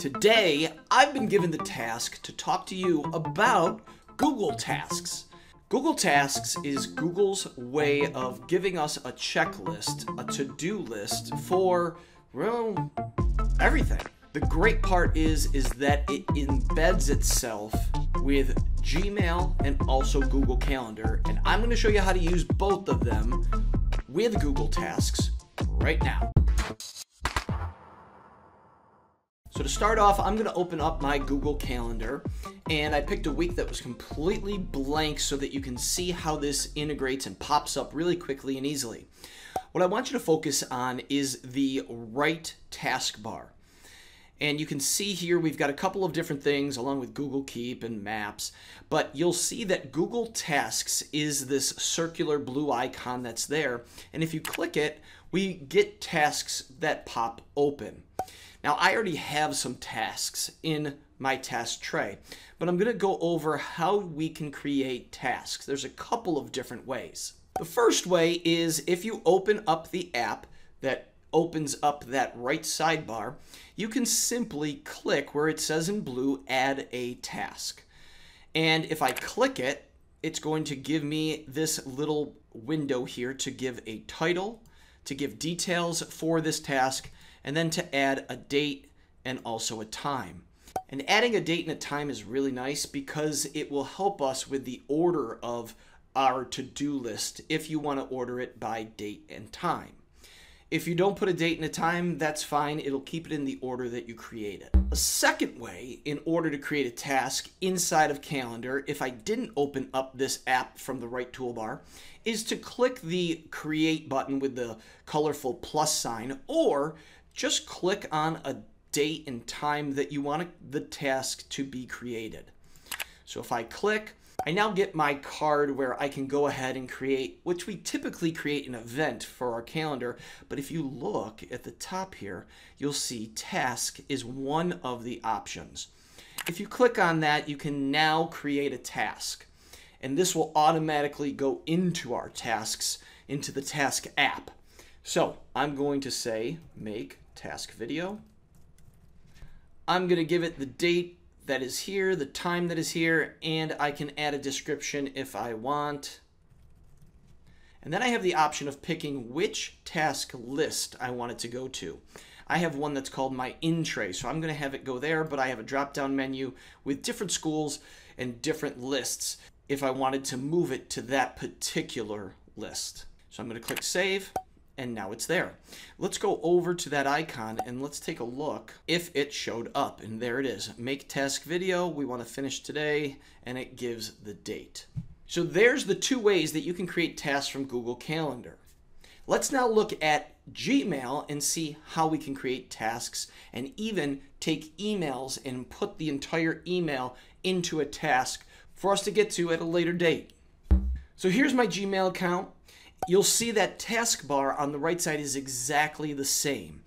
Today, I've been given the task to talk to you about Google Tasks. Google Tasks is Google's way of giving us a checklist, a to do list for, well, everything. The great part is is that it embeds itself with Gmail and also Google Calendar, and I'm going to show you how to use both of them with Google Tasks right now. So to start off, I'm gonna open up my Google Calendar and I picked a week that was completely blank so that you can see how this integrates and pops up really quickly and easily. What I want you to focus on is the right taskbar. And you can see here we've got a couple of different things along with Google Keep and Maps, but you'll see that Google Tasks is this circular blue icon that's there. And if you click it, we get tasks that pop open. Now I already have some tasks in my task tray, but I'm gonna go over how we can create tasks. There's a couple of different ways. The first way is if you open up the app that opens up that right sidebar, you can simply click where it says in blue, add a task. And if I click it, it's going to give me this little window here to give a title, to give details for this task, and then to add a date and also a time. And adding a date and a time is really nice because it will help us with the order of our to-do list if you want to order it by date and time. If you don't put a date and a time, that's fine. It'll keep it in the order that you created. A second way, in order to create a task inside of Calendar, if I didn't open up this app from the right toolbar, is to click the Create button with the colorful plus sign, or just click on a date and time that you want the task to be created. So if I click, I now get my card where I can go ahead and create, which we typically create an event for our calendar. But if you look at the top here, you'll see task is one of the options. If you click on that, you can now create a task. And this will automatically go into our tasks, into the task app. So I'm going to say make task video. I'm going to give it the date that is here, the time that is here, and I can add a description if I want. And then I have the option of picking which task list I want it to go to. I have one that's called my in tray, so I'm going to have it go there, but I have a drop down menu with different schools and different lists if I wanted to move it to that particular list. So I'm going to click save and now it's there. Let's go over to that icon and let's take a look if it showed up. And there it is. Make task video. We want to finish today and it gives the date. So there's the two ways that you can create tasks from Google Calendar. Let's now look at Gmail and see how we can create tasks and even take emails and put the entire email into a task for us to get to at a later date. So here's my Gmail account you'll see that taskbar on the right side is exactly the same.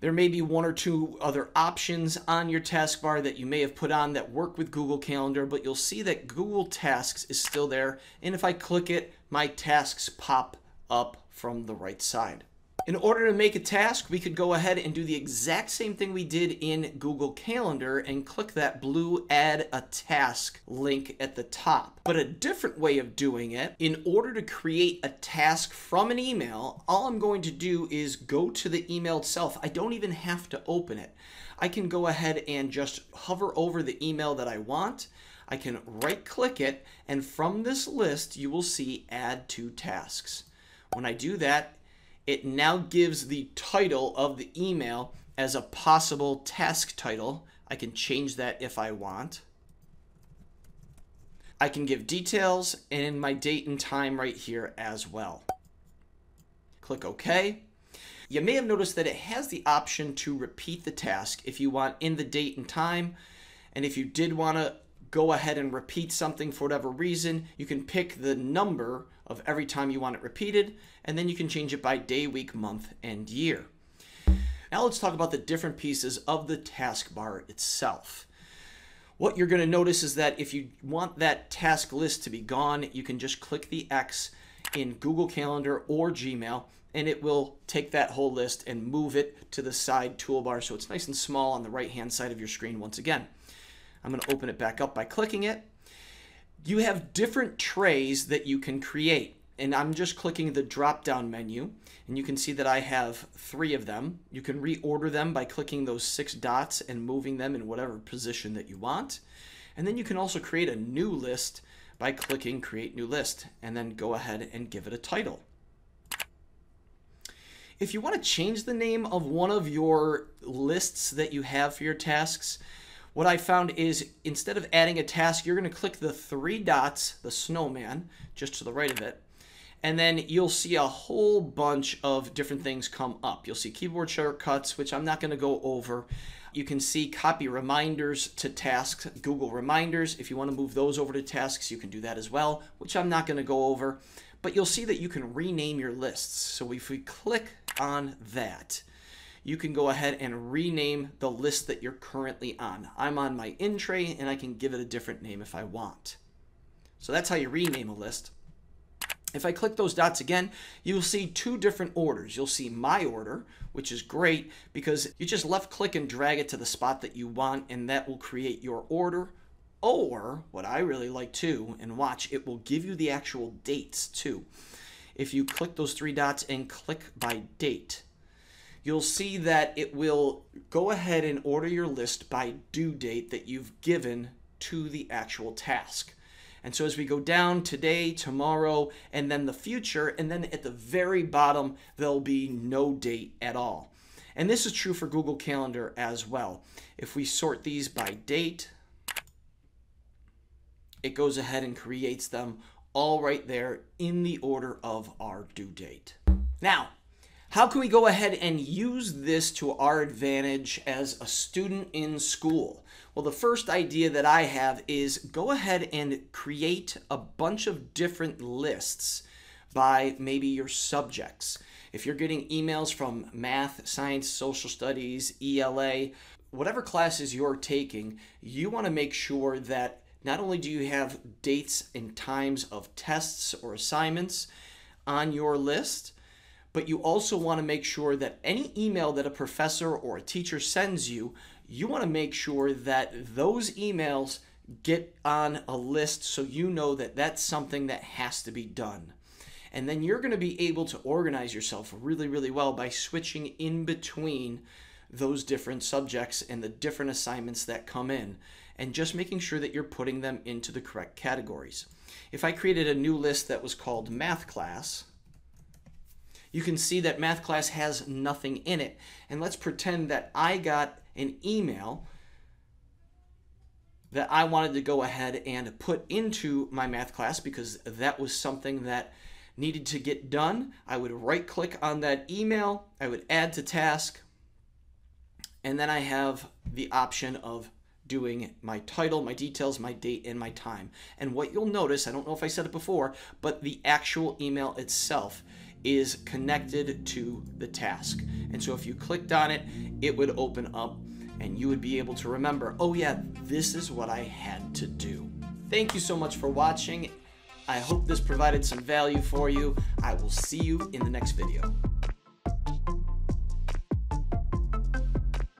There may be one or two other options on your taskbar that you may have put on that work with Google Calendar, but you'll see that Google Tasks is still there. And if I click it, my tasks pop up from the right side. In order to make a task, we could go ahead and do the exact same thing we did in Google Calendar and click that blue add a task link at the top. But a different way of doing it, in order to create a task from an email, all I'm going to do is go to the email itself. I don't even have to open it. I can go ahead and just hover over the email that I want. I can right click it and from this list you will see add to tasks. When I do that, it now gives the title of the email as a possible task title. I can change that if I want. I can give details and my date and time right here as well. Click OK. You may have noticed that it has the option to repeat the task if you want in the date and time. And if you did want to go ahead and repeat something for whatever reason, you can pick the number of every time you want it repeated, and then you can change it by day, week, month, and year. Now let's talk about the different pieces of the taskbar itself. What you're going to notice is that if you want that task list to be gone, you can just click the X in Google Calendar or Gmail, and it will take that whole list and move it to the side toolbar so it's nice and small on the right hand side of your screen once again. I'm going to open it back up by clicking it. You have different trays that you can create and I'm just clicking the drop down menu and you can see that I have three of them. You can reorder them by clicking those six dots and moving them in whatever position that you want. And then you can also create a new list by clicking create new list and then go ahead and give it a title. If you want to change the name of one of your lists that you have for your tasks, what I found is instead of adding a task, you're going to click the three dots, the snowman, just to the right of it, and then you'll see a whole bunch of different things come up. You'll see keyboard shortcuts, which I'm not going to go over. You can see copy reminders to tasks, Google Reminders. If you want to move those over to tasks, you can do that as well, which I'm not going to go over. But you'll see that you can rename your lists. So if we click on that, you can go ahead and rename the list that you're currently on. I'm on my in tray and I can give it a different name if I want. So that's how you rename a list. If I click those dots again, you'll see two different orders. You'll see my order, which is great because you just left click and drag it to the spot that you want and that will create your order. Or what I really like too, and watch, it will give you the actual dates too. If you click those three dots and click by date, you'll see that it will go ahead and order your list by due date that you've given to the actual task. And so as we go down today, tomorrow, and then the future, and then at the very bottom, there'll be no date at all. And this is true for Google Calendar as well. If we sort these by date, it goes ahead and creates them all right there in the order of our due date. Now, how can we go ahead and use this to our advantage as a student in school? Well, the first idea that I have is go ahead and create a bunch of different lists by maybe your subjects. If you're getting emails from math, science, social studies, ELA, whatever classes you're taking, you want to make sure that not only do you have dates and times of tests or assignments on your list, but you also want to make sure that any email that a professor or a teacher sends you, you want to make sure that those emails get on a list so you know that that's something that has to be done. And then you're going to be able to organize yourself really, really well by switching in between those different subjects and the different assignments that come in and just making sure that you're putting them into the correct categories. If I created a new list that was called math class, you can see that math class has nothing in it. And let's pretend that I got an email that I wanted to go ahead and put into my math class because that was something that needed to get done. I would right click on that email, I would add to task, and then I have the option of doing my title, my details, my date, and my time. And what you'll notice, I don't know if I said it before, but the actual email itself is connected to the task. And so if you clicked on it, it would open up and you would be able to remember, oh yeah, this is what I had to do. Thank you so much for watching. I hope this provided some value for you. I will see you in the next video.